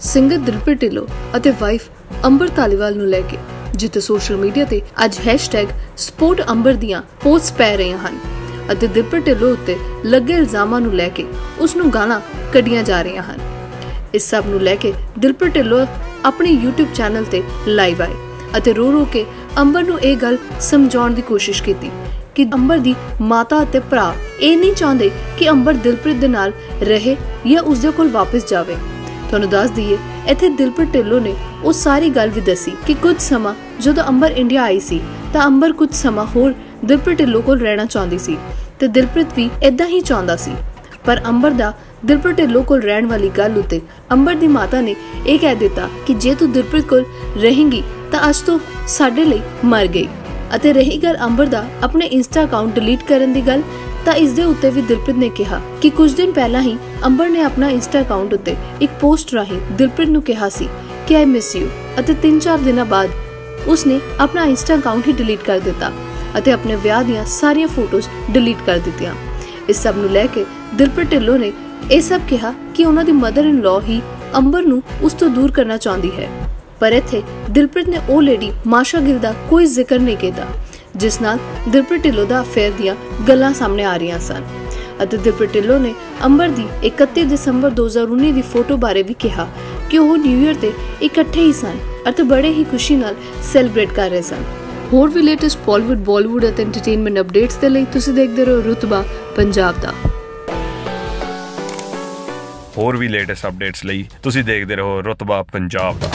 Singer Dilpreet Dhillon ਅਤੇ wife ਅੰਬਰ ਧਾਲੀਵਾਲ ਨੂੰ ਲੈ ਕੇ, ਜਿੱਥੇ ਸੋਸ਼ਲ ਮੀਡੀਆ ਤੇ ਅੱਜ #ਸਪੋਰਟਅੰਬਰ ਦੀਆਂ ਪੋਸਟ ਪੈ ਰਹੀਆਂ ਹਨ ਅਤੇ ਦਿਲਪ੍ਰੀਤ ਢਿੱਲੋਂ ਉੱਤੇ ਲੱਗੇ ਇਲਜ਼ਾਮਾਂ ਨੂੰ ਲੈ ਕੇ ਉਸ ਨੂੰ ਗਾਲਾਂ ਕੱਢੀਆਂ ਜਾ ਰਹੀਆਂ ਹਨ। ਇਸ ਸਭ ਨੂੰ ਲੈ ਕੇ ਦਿਲਪ੍ਰੀਤ ਢਿੱਲੋਂ ਆਪਣੇ YouTube ਚੈਨਲ ਤੇ ਲਾਈਵ ਆਏ ਅਤੇ ਰੋ ਰੋ ਕੇ ਅੰਬਰ ਨੂੰ ਇਹ ਗੱਲ ਸਮਝਾਉਣ ਦੀ ਕੋਸ਼ਿਸ਼ ਕੀਤੀ ਕਿ ਅੰਬਰ ਦੀ ਮਾਤਾ ਅਤੇ ਭਰਾ ਇਹ ਨਹੀਂ ਚਾਹੁੰਦੇ ਕਿ ਅੰਬਰ ਦਿਲਪ੍ਰੀਤ ਦੇ ਨਾਲ ਰਹੇ ਜਾਂ ਉਸ ਦੇ ਕੋਲ ਵਾਪਸ ਜਾਵੇ। ਤੁਹਾਨੂੰ ਦੱਸ ਦਈਏ, ਇੱਥੇ ਦਿਲਪ੍ਰੀਤ ਢਿੱਲੋਂ ਨੇ ਉਹ ਸਾਰੀ ਗੱਲ ਵੀ ਦੱਸੀ ਕਿ ਕੁਝ ਸਮਾਂ ਜਦੋਂ ਅੰਬਰ ਇੰਡੀਆ ਆਈ ਸੀ, ਤਾਂ ਅੰਬਰ ਕੁਝ ਸਮਾਂ ਹੋਰ ਦਿਲਪ੍ਰੀਤ ਢਿੱਲੋਂ ਕੋਲ ਰਹਿਣਾ ਚਾਹੁੰਦੀ ਸੀ ਤੇ ਦਿਲਪ੍ਰੀਤ ਵੀ ਇਦਾਂ ਹੀ ਚਾਹੁੰਦਾ ਸੀ। ਪਰ ਅੰਬਰ ਦਾ ਦਿਲਪ੍ਰੀਤ ਢਿੱਲੋਂ ਕੋਲ ਰਹਿਣ ਵਾਲੀ ਗੱਲ ਉਤੇ ਅੰਬਰ ਦੀ ਮਾਤਾ ਨੇ ਇਹ ਕਹਿ ਦਿੱਤਾ ਕਿ ਜੇ ਤੂੰ ਦਿਲਪ੍ਰੀਤ ਕੋਲ ਰਹੇਂਗੀ, ਤਾਂ ਅੱਜ ਤੂੰ ਸਾਡੇ ਲਈ ਮਰ ਗਈ। ਅਤੇ ਰਹੀ ਗੱਲ ਅੰਬਰ ਦਾ ਆਪਣੇ ਇੰਸਟਾ ਅਕਾਊਂਟ ਡਿਲੀਟ ਕਰਨ ਦੀ ਗੱਲ ਤਾਂ ਇਸ ਦੇ ਉੱਤੇ ਵੀ ਦਿਲਪ੍ਰੀਤ ਨੇ ਕਿਹਾ ਕਿ ਕੁਝ ਦਿਨ ਪਹਿਲਾਂ ਹੀ ਅੰਬਰ ਨੇ ਆਪਣਾ ਇੰਸਟਾ ਅਕਾਊਂਟ ਉੱਤੇ ਇੱਕ ਪੋਸਟ ਰਾਹੀਂ ਦਿਲਪ੍ਰੀਤ ਨੂੰ ਕਿਹਾ ਸੀ ਕਿ ਆਈ ਮਿਸ ਯੂ ਅਤੇ 3-4 ਦਿਨਾਂ ਬਾਅਦ ਉਸਨੇ ਆਪਣਾ ਇੰਸਟਾ ਅਕਾਊਂਟ ਹੀ ਡਿਲੀਟ ਕਰ ਦਿੱਤਾ ਅਤੇ ਆਪਣੇ ਵਿਆਹ ਦੀਆਂ ਸਾਰੀਆਂ ਫੋਟੋਜ਼ ਡਿਲੀਟ ਕਰ ਦਿੱਤੀਆਂ। ਇਸ ਸਭ ਨੂੰ ਲੈ ਕੇ ਦਿਲਪ੍ਰੀਤ ਢਿੱਲੋਂ ਨੇ ਇਹ ਸਭ ਕਿਹਾ ਕਿ ਉਹਨਾਂ ਦੀ ਮਦਰ ਇਨ ਲਾਅ ਹੀ ਅੰਬਰ ਨੂੰ ਉਸ ਤੋਂ ਦੂਰ ਕਰਨਾ ਚਾਹੁੰਦੀ ਹੈ। ਪਰ ਇੱਥੇ ਦਿਲਪ੍ਰੀਤ ਨੇ ਉਹ ਲੇਡੀ ਮਾਸ਼ਾ ਗਿਲ ਦਾ ਕੋਈ ਜ਼ਿਕਰ ਨਹੀਂ ਕੀਤਾ। ਜਿਸ ਨਾਲ ਦਿਲਪ੍ਰੀਤ ਢਿੱਲੋਂ ਦਾ ਅਫੇਅਰ ਦੀਆਂ ਗੱਲਾਂ ਸਾਹਮਣੇ ਆ ਰਹੀਆਂ ਸਨ। ਅਤੇ ਦਿਲਪ੍ਰੀਤ ਢਿੱਲੋਂ ਨੇ ਅੰਬਰ ਦੀ 31 ਦਸੰਬਰ 2019 ਦੀ ਫੋਟੋ ਬਾਰੇ ਵੀ ਕਿਹਾ ਕਿ ਉਹ ਨਿਊ ਇਅਰ ਤੇ ਇਕੱਠੇ ਹੀ ਸਨ ਅਤੇ ਬੜੇ ਹੀ ਖੁਸ਼ੀ ਨਾਲ ਸੈਲੀਬ੍ਰੇਟ ਕਰ ਰਹੇ ਸਨ। ਹੋਰ ਵੀ ਲੇਟੈਸਟ ਬਾਲੀਵੁੱਡ ਬਾਲੀਵੁੱਡ ਅਤੇ ਐਂਟਰਟੇਨਮੈਂਟ ਅਪਡੇਟਸ ਦੇ ਲਈ ਤੁਸੀਂ ਦੇਖਦੇ ਰਹੋ ਰੁਤਬਾ ਪੰਜਾਬ ਦਾ। ਹੋਰ ਵੀ ਲੇਟੈਸਟ ਅਪਡੇਟਸ ਲਈ ਤੁਸੀਂ ਦੇਖਦੇ ਰਹੋ ਰਤਬਾ ਪੰਜਾਬ ਦਾ।